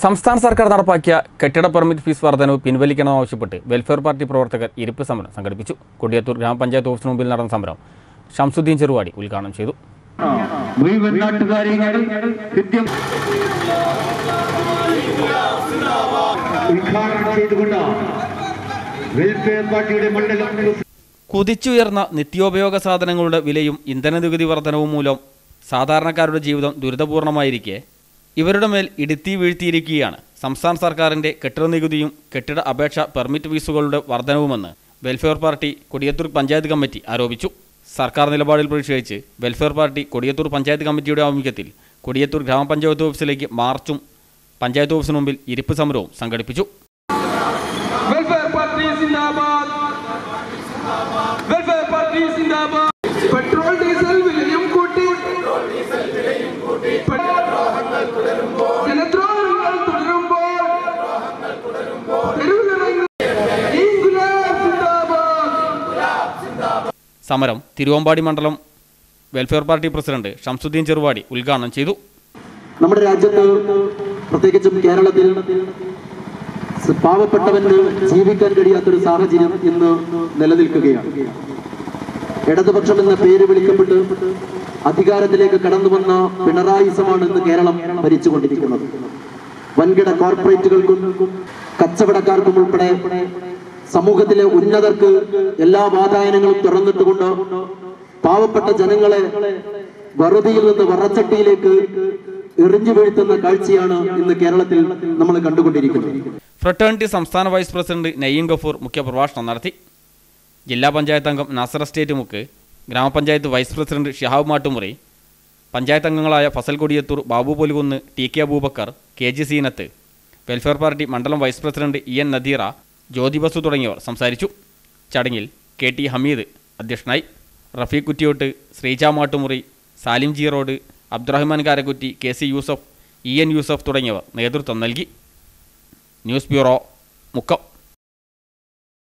സംസ്ഥാന സർക്കാർ നടപ്പാക്കിയ കെട്ടിട പെർമിറ്റ് ഫീസ് വർധനവ് പിൻവലിക്കണമെന്നാവശ്യപ്പെട്ട് വെൽഫെയർ പാർട്ടി പ്രവർത്തകർ ഇരിപ്പ് സമരം സംഘടിപ്പിച്ചു. കൊടിയത്തൂർ ഗ്രാമപഞ്ചായത്ത് ഓഫീസിന് മുമ്പിൽ നടന്ന സമരം ഷംസുദ്ദീൻ ചെറുവാടി ഉദ്ഘാടനം ചെയ്തു. കുതിച്ചുയർന്ന നിത്യോപയോഗ സാധനങ്ങളുടെ വിലയും ഇന്ധന നികുതി വർധനവും മൂലം സാധാരണക്കാരുടെ ജീവിതം ദുരിതപൂർണമായിരിക്കെ. ഇവരുടെ മേൽ ഇടുത്തി വീഴ്ത്തിയിരിക്കുകയാണ്. സംസ്ഥാന സർക്കാരിന്റെ കെട്ടിട നികുതിയും കെട്ടിട അപേക്ഷ പെർമിറ്റ് ഫീസുകളുടെ വർധനവുമെന്ന് welfare party Kodiyathur panchayat committee ആരോപിച്ചു. സർക്കാർ നിലപാടിൽ പ്രതിഷേധിച്ച് വെൽഫെയർ പാർട്ടി കൊടിയത്തൂർ പഞ്ചായത്ത് കമ്മിറ്റിയുടെ ആഭിമുഖ്യത്തിൽ കൊടിയത്തൂർ ഗ്രാമപഞ്ചായത്ത് ഓഫീസിലേക്ക് മാർച്ചും പഞ്ചായത്ത് ഓഫീസിന് മുമ്പിൽ ഇരിപ്പ് സമരവും സംഘടിപ്പിച്ചു. സമരം തിരുവമ്പാടി മണ്ഡലം welfare party president Shamsudheen Cheruvadi ഉദ്ഘാടനം ചെയ്തു. നമ്മുടെ രാജ്യത്ത് പ്രത്യേകിച്ചും കേരളത്തിൽ പാവപ്പെട്ടവന് ജീവിക്കാൻ കഴിയാത്തൊരു സാഹചര്യം ഇന്ന് നിലനിൽക്കുകയാണ്. ഇടതുപക്ഷം എന്ന പേര് വിളിക്കപ്പെട്ട് അധികാരത്തിലേക്ക് കടന്നു വന്ന പിണറായിസമാണ് ഇന്ന് കേരളം ഭരിച്ചുകൊണ്ടിരിക്കുന്നത്. വൻകിട കോർപ്പറേറ്റുകൾക്കും കച്ചവടക്കാർക്കും ഉൾപ്പെടെ സമൂഹത്തിലെ ഉന്നതർക്ക് എല്ലാ വാതായനങ്ങളും തുറന്നിട്ടുകൊണ്ട് പാവപ്പെട്ട ജനങ്ങളെ വറുതിയിൽ നിന്ന് വറച്ചട്ടിയിലേക്ക് എറിഞ്ഞു വീഴ്ത്തുന്ന കാഴ്ചയാണ് ഇന്ന് കേരളത്തിൽ നമ്മൾ കണ്ടുകൊണ്ടിരിക്കുന്നത്. ഫ്രട്ടേണിറ്റി സംസ്ഥാന വൈസ് പ്രസിഡന്റ് നയീം ഗഫൂർ മുഖ്യപ്രഭാഷണം നടത്തി. ജില്ലാ പഞ്ചായത്ത് അംഗം നാസർ എസ്റ്റേറ്റ് മുക്ക് ഗ്രാമപഞ്ചായത്ത് വൈസ് പ്രസിഡന്റ് ഷിഹാബ് മാട്ടുമുറി പഞ്ചായത്ത് അംഗങ്ങളായ Fasal Kodiyathur Babu Polukunnu T K Aboobacker K G Seenath welfare party മണ്ഡലം vice president E N Nadeera Jyothi Basu തുടങ്ങിയവർ സംസാരിച്ചു. ചടങ്ങിൽ കെ ടി ഹമീദ് അധ്യക്ഷനായി Rafeeq Kuttiyottu Sreeja Mattumuri Salim G road Abdurahman Karakutty K C Yusuf E N Yusuf തുടങ്ങിയവർ നേതൃത്വം നൽകി. News bureau Mukkam.